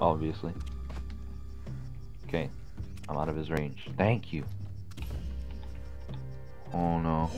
Obviously. Okay. I'm out of his range. Thank you. Oh no.